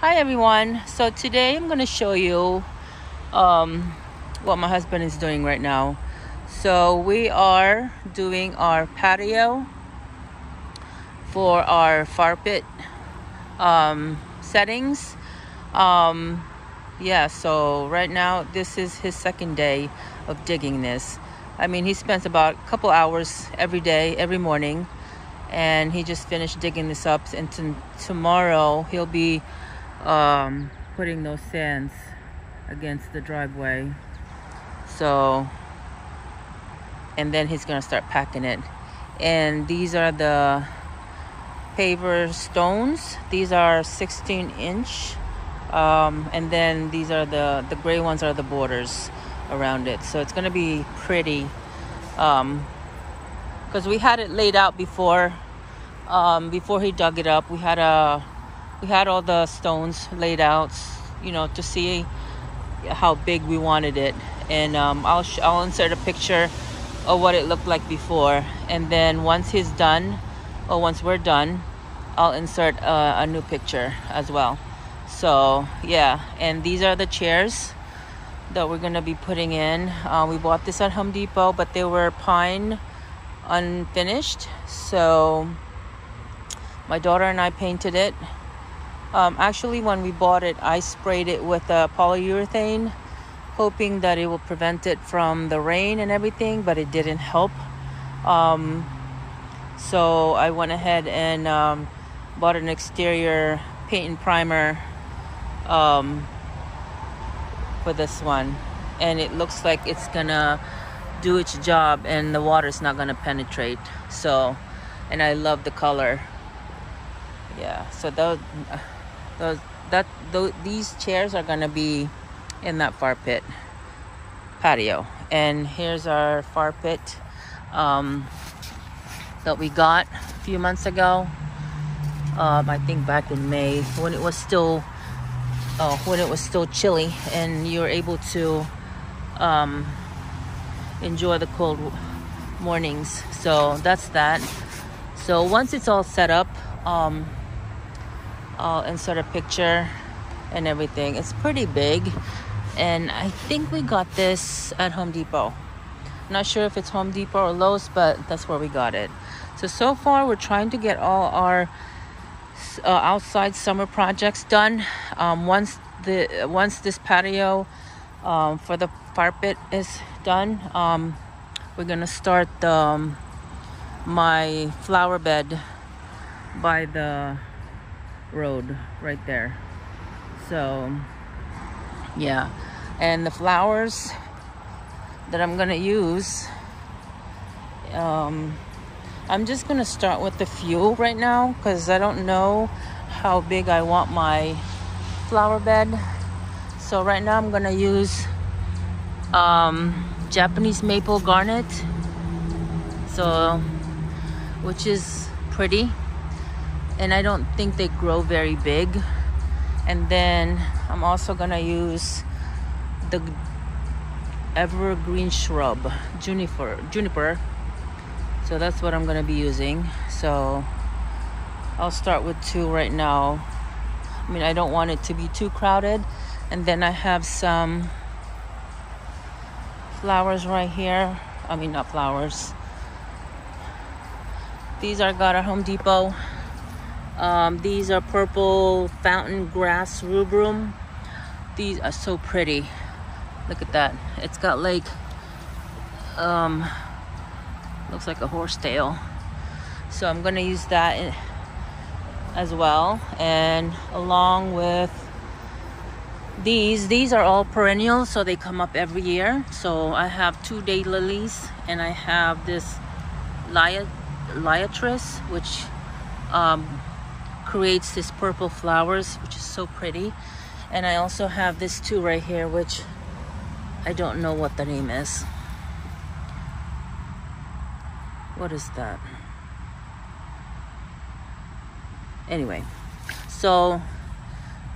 Hi everyone. So today I'm going to show you um, what my husband is doing right now. So we are doing our patio for our fire pit um, settings. Um, yeah, so right now this is his second day of digging this. I mean, he spends about a couple hours every day, every morning, and he just finished digging this up. And tomorrow he'll be um, putting those sands against the driveway. So, and then he's gonna start packing it. And these are the paver stones. These are 16 inch. Um, and then these are the the gray ones are the borders around it. So it's gonna be pretty. Um, because we had it laid out before. Um, before he dug it up, we had a we had all the stones laid out, you know, to see how big we wanted it. And um, I'll, sh- I'll insert a picture of what it looked like before. And then once he's done, or once we're done, I'll insert a, a new picture as well. So, yeah, and these are the chairs that we're gonna be putting in. Uh, we bought this at Home Depot, but they were pine unfinished. So, my daughter and I painted it um, actually, when we bought it, I sprayed it with a polyurethane, hoping that it will prevent it from the rain and everything, but it didn't help. Um, so I went ahead and um, bought an exterior paint and primer um, for this one, and it looks like it's gonna do its job, and the water's not gonna penetrate. So, and I love the color. Yeah. So those those that those, these chairs are gonna be in that far pit patio. And here's our far pit um, that we got a few months ago. Um, I think back in May when it was still uh, when it was still chilly and you were able to um, enjoy the cold mornings. So that's that. So once it's all set up um, I'll insert a picture and everything. It's pretty big, and I think we got this at Home Depot. not sure if it's Home Depot or Lowe's, but that's where we got it. So so far, we're trying to get all our uh, outside summer projects done. Um, once the once this patio um, for the fire pit is done, um, we're gonna start the, um, my flower bed by the road right there. So, yeah. And the flowers that I'm gonna use, um, I'm just gonna start with the few right now because I don't know how big I want my flower bed. So right now I'm gonna use um, Japanese maple garnet. So, which is pretty and I don't think they grow very big. And then I'm also gonna use the evergreen shrub, juniper, juniper. So that's what I'm gonna be using. So I'll start with two right now. I mean, I don't want it to be too crowded. And then I have some flowers right here. I mean, not flowers. These are got at Home Depot. Um, these are purple fountain grass rubrum. These are so pretty. Look at that. It's got like, um, looks like a horse tail. So I'm gonna use that as well. And along with these, these are all perennials, so they come up every year. So I have two daylilies and I have this liatris, which um, creates this purple flowers which is so pretty. And I also have this too right here which I don't know what the name is. What is that? Anyway so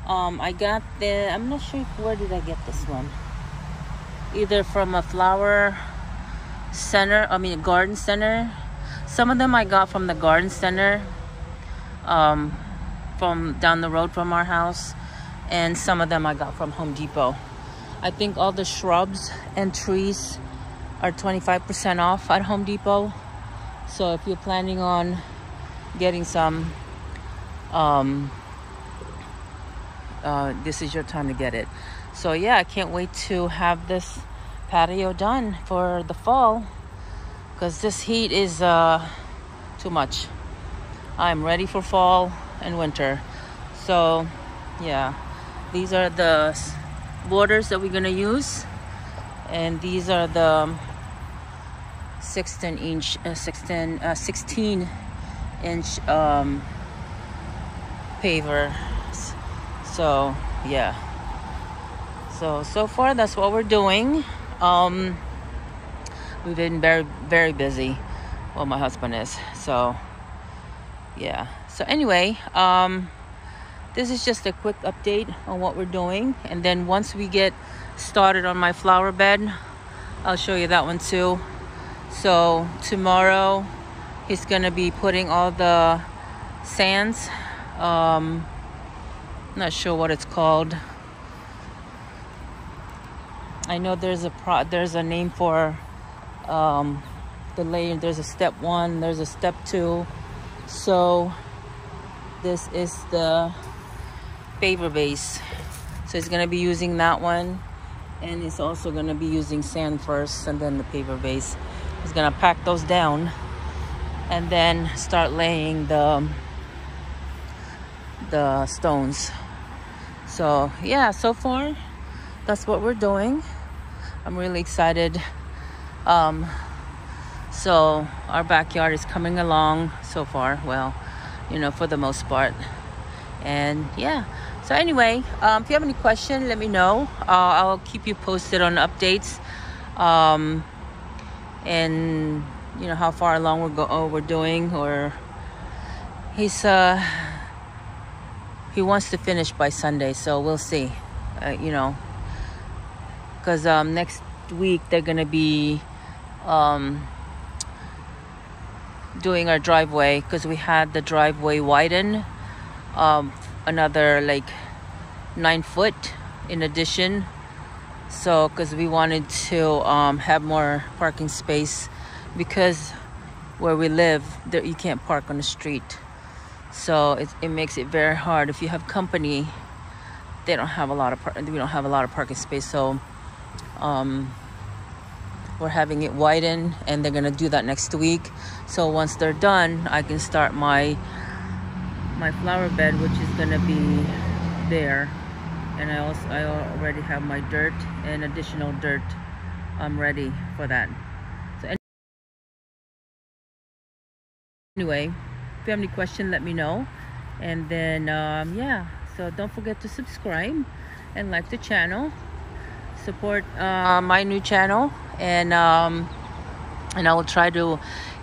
um, I got the I'm not sure where did I get this one. Either from a flower center I mean a garden center. Some of them I got from the garden center um, from down the road from our house. and some of them I got from Home Depot. I think all the shrubs and trees are 25% off at Home Depot. So if you're planning on getting some, um, uh, this is your time to get it. So yeah, I can't wait to have this patio done for the fall because this heat is uh, too much. I'm ready for fall and winter. So yeah, these are the borders that we're gonna use. And these are the 16 inch uh, 16 uh, 16 inch um, pavers. So yeah. So so far that's what we're doing. Um, we've been very very busy well my husband is. So yeah. So anyway um, this is just a quick update on what we're doing. And then once we get started on my flower bed I'll show you that one too. So tomorrow he's gonna be putting all the sands um, not sure what it's called. I know there's a pro there's a name for um, the layer there's a step one there's a step two so this is the paver base. So he's going to be using that one and he's also going to be using sand first and then the paver base. He's going to pack those down and then start laying the the stones. So yeah so far that's what we're doing. I'm really excited um, so our backyard is coming along so far well you know for the most part. And yeah. So anyway um, if you have any question let me know. Uh, i'll keep you posted on updates. Um, and you know how far along we're go oh, we're doing or he's uh he wants to finish by sunday so we'll see. Uh, you know because um next week they're gonna be um doing our driveway because we had the driveway widen um, another like nine foot in addition. So because we wanted to um, have more parking space because where we live there you can't park on the street. So it, it makes it very hard. If you have company they don't have a lot of we don't have a lot of parking space. So um, we're having it widen and they're gonna do that next week. So once they're done I can start my my flower bed which is gonna be there. And I also I already have my dirt and additional dirt. I'm ready for that. So anyway if you have any question let me know. And then um, yeah so don't forget to subscribe and like the channel. Support uh, my new channel and um, and I will try to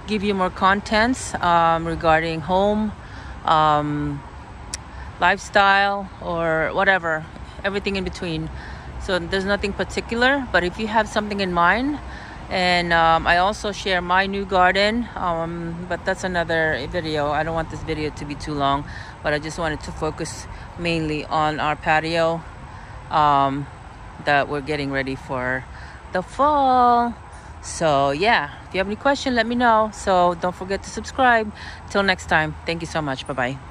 give you more contents um, regarding home um, lifestyle or whatever everything in between. So there's nothing particular but if you have something in mind and um, I also share my new garden um, but that's another video. I don't want this video to be too long but I just wanted to focus mainly on our patio um, that we're getting ready for the fall. So yeah. If you have any question let me know. So don't forget to subscribe. Till next time. Thank you so much. Bye bye